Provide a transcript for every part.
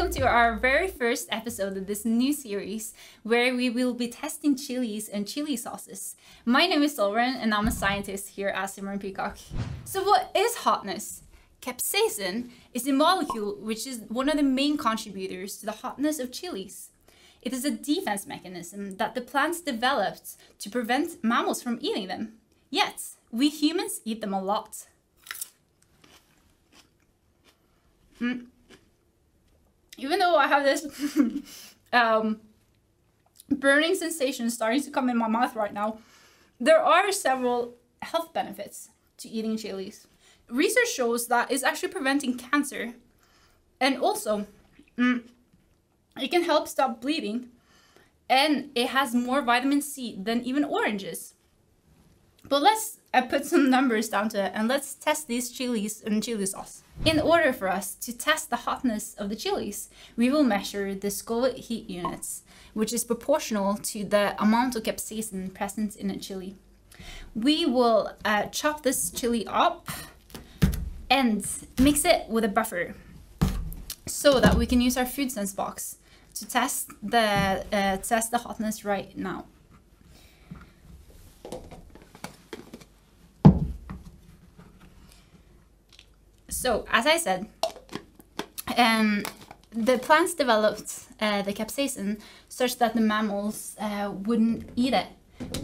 welcome to our very first episode of this new series where we will be testing chilies and chili sauces. My name is Solren and I'm a scientist here at ZimmerPeacock. So what is hotness? Capsaicin is a molecule which is one of the main contributors to the hotness of chilies. It is a defense mechanism that the plants developed to prevent mammals from eating them. Yet, we humans eat them a lot. Mm even though I have this um, burning sensation starting to come in my mouth right now, there are several health benefits to eating chilies. Research shows that it's actually preventing cancer, and also mm, it can help stop bleeding, and it has more vitamin C than even oranges. But let's I put some numbers down to it and let's test these chilies and chili sauce. In order for us to test the hotness of the chilies, we will measure the Scoville heat units, which is proportional to the amount of capsaicin present in a chili. We will uh, chop this chili up and mix it with a buffer so that we can use our food sense box to test the, uh, test the hotness right now. So, as I said, um, the plants developed uh, the capsaicin such that the mammals uh, wouldn't eat it.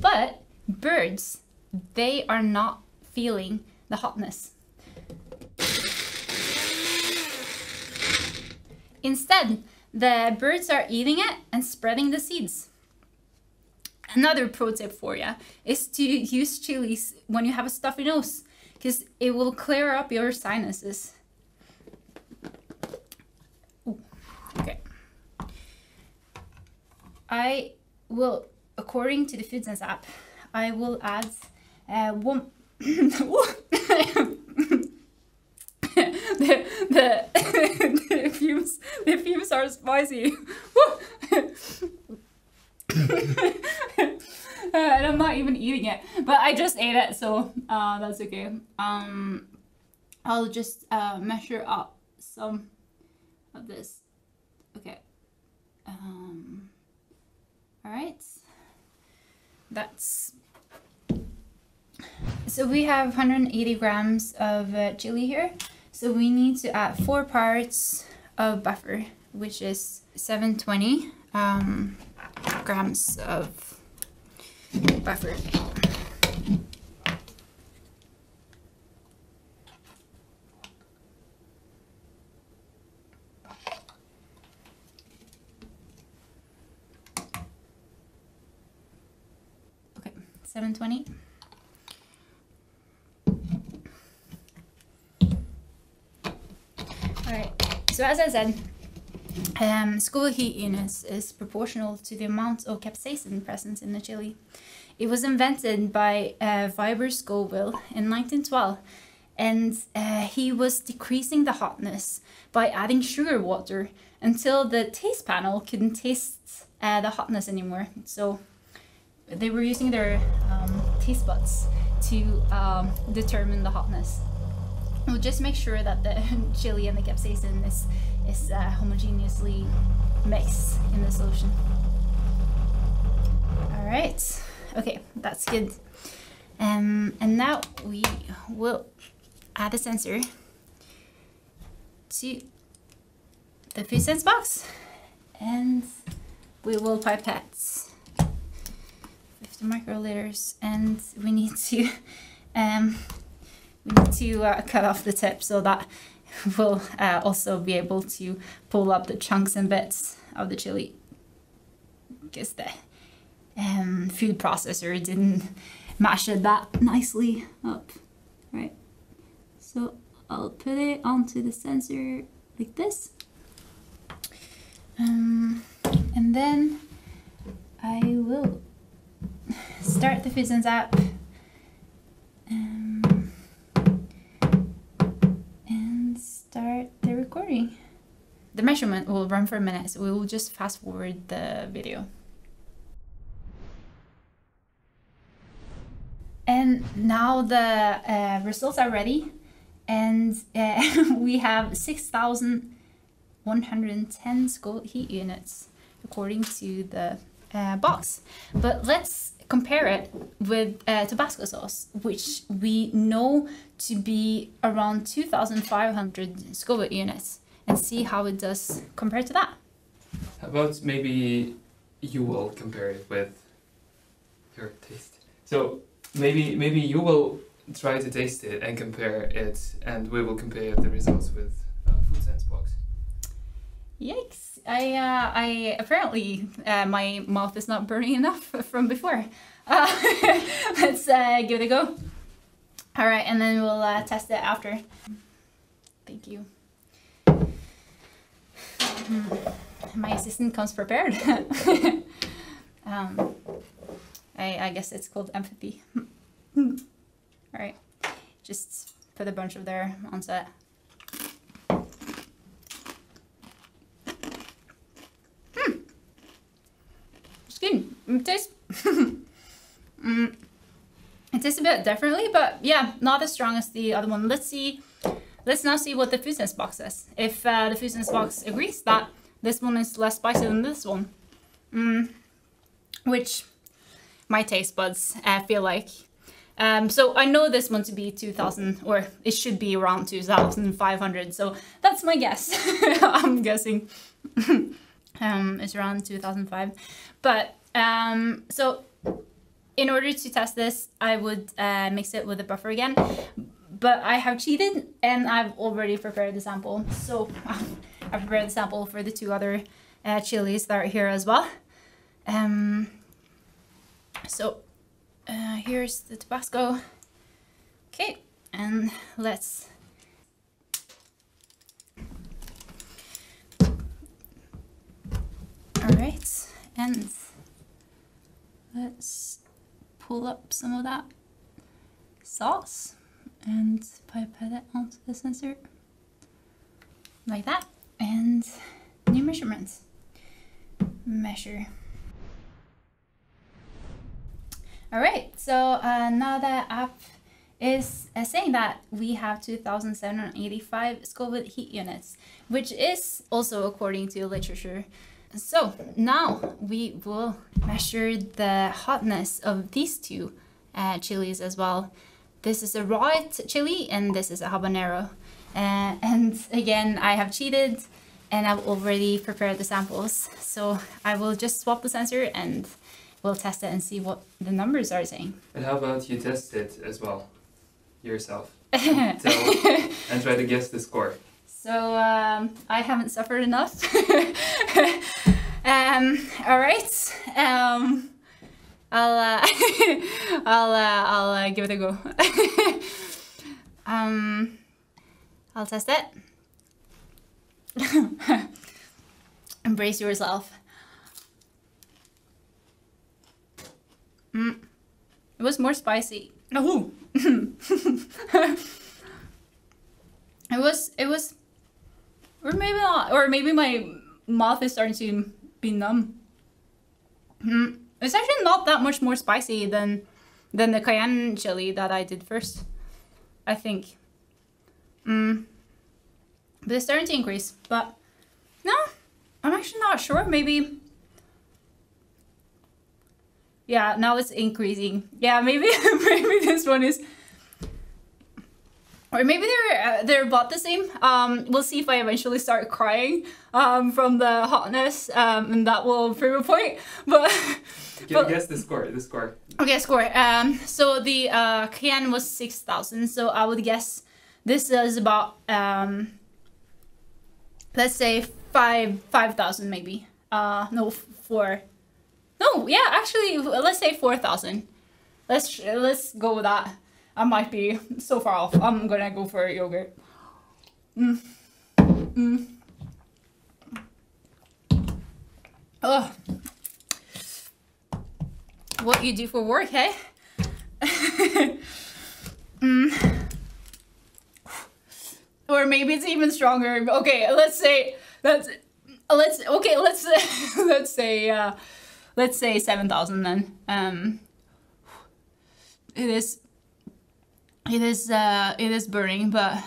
But birds, they are not feeling the hotness. Instead, the birds are eating it and spreading the seeds. Another pro tip for you is to use chilies when you have a stuffy nose because it will clear up your sinuses. Okay. I will, according to the Food Sense app, I will add uh, one. the, the, the fumes the fumes are spicy. and I'm not even eating it. But I just ate it, so uh, that's okay. Um, I'll just uh, measure up some of this. Okay. Um, all right. That's so we have 180 grams of uh, chili here. So we need to add four parts of buffer, which is 720 um, grams of buffer. Okay, 720. Alright, so as I said, um, Scoville heat units is proportional to the amount of capsaicin present in the chili. It was invented by uh, Scoville in 1912 and uh, he was decreasing the hotness by adding sugar water until the taste panel couldn't taste uh, the hotness anymore. So they were using their um, taste buds to um, determine the hotness. We'll just make sure that the chili and the capsaicin is, is uh, homogeneously mixed in the solution. All right. Okay, that's good. Um, and now we will add a sensor to the food sense box. And we will pipette. 50 microliters. And we need to um, we need to uh, cut off the tip so that we'll uh, also be able to pull up the chunks and bits of the chili. Because the um, food processor didn't mash it that nicely up, right? So I'll put it onto the sensor like this. Um, and then I will start the Sense app um, and start the recording. The measurement will run for a minute, so we will just fast forward the video. Now the uh, results are ready and uh, we have 6,000 110 Scoville heat units, according to the uh, box. But let's compare it with uh, Tabasco sauce, which we know to be around 2,500 Scoville units, and see how it does compared to that. How about maybe you will compare it with your taste? So maybe maybe you will try to taste it and compare it, and we will compare the results with uh, Food Sense box. Yikes! I uh, I apparently uh, my mouth is not burning enough from before. Uh, let's uh, give it a go. All right, and then we'll uh, test it after. Thank you. Mm, My assistant comes prepared. um, I I guess it's called empathy. All right, just put a bunch of there on set. It's good. It tastes. mm, it tastes a bit differently, but yeah, not as strong as the other one. Let's see. Let's now see what the food sense box says. If uh, the food sense box agrees that this one is less spicy than this one, mm, which my taste buds uh, feel like. Um, so I know this one to be 2000, or it should be around 2500. So that's my guess. I'm guessing. um, it's around 2005. But um, so in order to test this, I would uh, mix it with a buffer again. But I have cheated and I've already prepared the sample. So I prepared the sample for the two other uh, chilies that are here as well. Um, so uh, here's the Tabasco. Okay, and let's All right, and let's pull up some of that sauce and pipette it onto the sensor like that. And new measurements. Measure. All right, so uh, now the app is uh, saying that we have 2,785 Scoville heat units, which is also according to literature. So now we will measure the hotness of these two uh, chilies as well. This is a raw chili and this is a habanero. Uh, and again, I have cheated and I've already prepared the samples. So I will just swap the sensor and we'll test it and see what the numbers are saying. And how about you test it as well, yourself? Tell, and try to guess the score. So um, I haven't suffered enough. um, all right. Um, I'll uh, I'll uh, I'll uh, give it a go. um, I'll test it. Embrace yourself. Mm. It was more spicy. Oh. it was it was or maybe not or maybe my mouth is starting to be numb. Mm. It's actually not that much more spicy than than the cayenne chili that I did first. I think. Mm. But it's starting to increase. But no, I'm actually not sure. Maybe. Yeah, now it's increasing. Yeah, maybe maybe this one is. Or maybe they're uh, they're about the same. Um, we'll see if I eventually start crying um, from the hotness, um, and that will prove a point. But But- guess the score. The score. Okay, score. Um, so the uh, cayenne was six thousand. So I would guess this is about um, let's say five five thousand maybe. Uh, no, four. No, yeah, actually, let's say four thousand. Let's let's go with that. I might be so far off. I'm gonna go for yogurt. Mm. Mm. Ugh. What you do for work, hey? mm. Or maybe it's even stronger. Okay, let's say let's let's okay, let's let's say uh let's say 7000 then. Um it is it is uh it is burning, but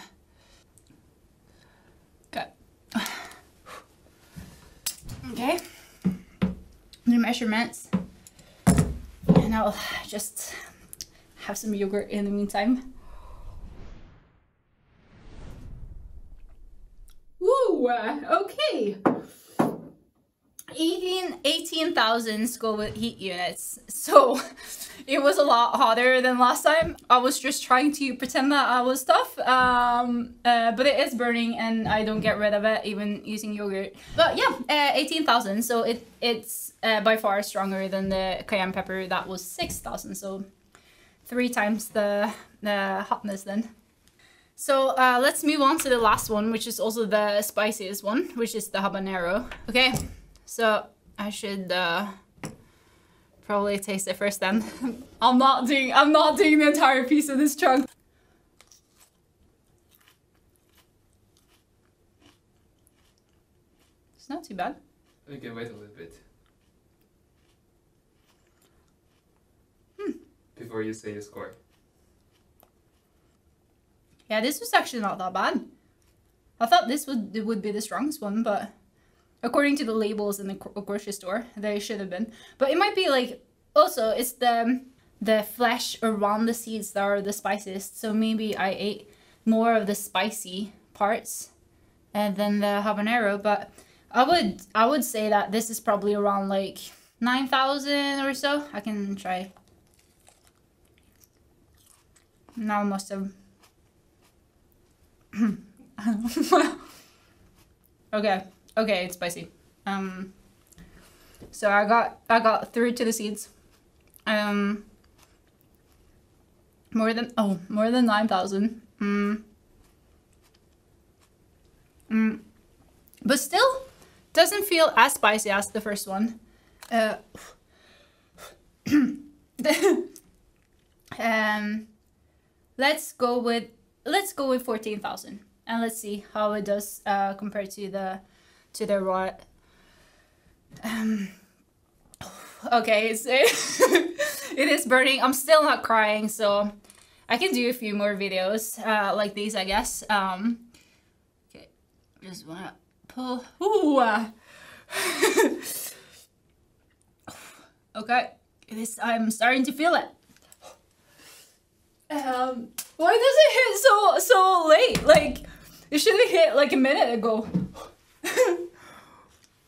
okay. Okay. New measurements. And I'll just have some yogurt in the meantime. Woo! Okay. 18 18,000 Scoville heat units. So it was a lot hotter than last time. I was just trying to pretend that I was tough, um, uh, but it is burning and I don't get rid of it even using yogurt. But yeah, uh, 18,000. So it it's uh, by far stronger than the cayenne pepper that was 6,000. So three times the the hotness then. So uh, let's move on to the last one, which is also the spiciest one, which is the habanero. Okay, so I should uh, probably taste it first then. I'm not doing I'm not doing the entire piece of this chunk. It's not too bad. We can wait a little bit. Hmm. Before you say your score. Yeah, this was actually not that bad. I thought this would it would be the strongest one, but according to the labels in the grocery store, they should have been. But it might be like also it's the the flesh around the seeds that are the spiciest. So maybe I ate more of the spicy parts eh, and then the habanero. But I would I would say that this is probably around like nine thousand or so. I can try. Now must have okay, okay, it's spicy. Um, so I got I got three to the seeds. Um, more than oh more than nine thousand. Mm. Mm. But still, doesn't feel as spicy as the first one. Uh, um, let's go with let's go with 14,000 and let's see how it does uh, compared to the to the right. um, okay it's, it is burning i'm still not crying so i can do a few more videos uh, like these i guess um, okay just wanna pull Ooh, uh. okay this i'm starting to feel it um, why does it hit so so late? Like it should have hit like a minute ago.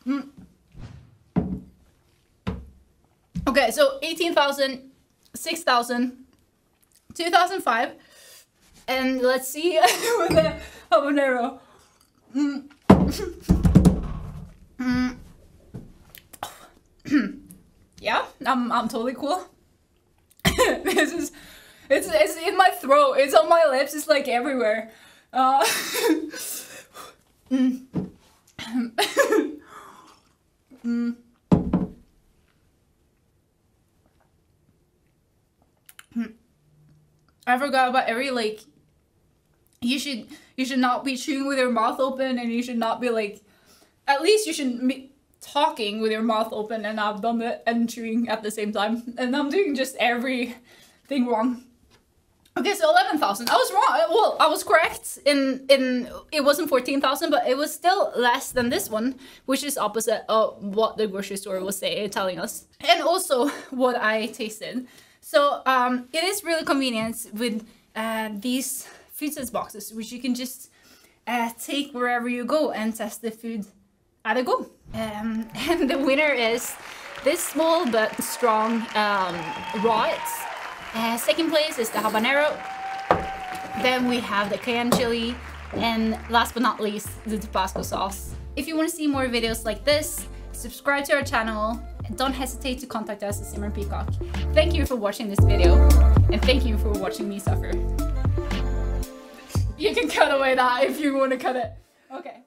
Mm. Okay, so 18,000, 6,000, 2005, and let's see with the habanero. Mm. Mm. yeah, I'm, I'm totally cool. this is it's it's in my throat. It's on my lips. It's like everywhere. Uh, mm. mm. I forgot about every like. You should you should not be chewing with your mouth open, and you should not be like. At least you should be talking with your mouth open, and I've done it and chewing at the same time, and I'm doing just everything wrong. Okay, so eleven thousand. I was wrong. Well, I was correct in in it wasn't fourteen thousand, but it was still less than this one, which is opposite of what the grocery store was saying, telling us, and also what I tasted. So um, it is really convenient with uh, these food sense boxes, which you can just uh, take wherever you go and test the food at a go. Um, and the winner is this small but strong um. Uh, second place is the habanero. Then we have the cayenne chili. And last but not least, the Tabasco sauce. If you want to see more videos like this, subscribe to our channel. And don't hesitate to contact us at ZimmerPeacock. Thank you for watching this video. And thank you for watching me suffer. You can cut away that if you want to cut it. Okay.